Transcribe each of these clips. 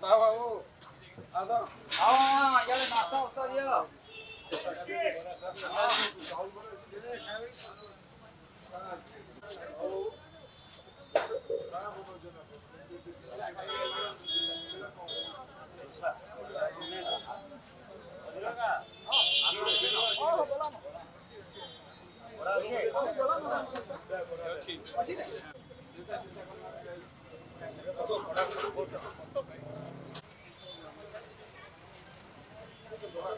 나와오. 아서. 아와, 여기 나왔다 없어요. 그렇지. 아,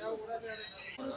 哎，我那边那个，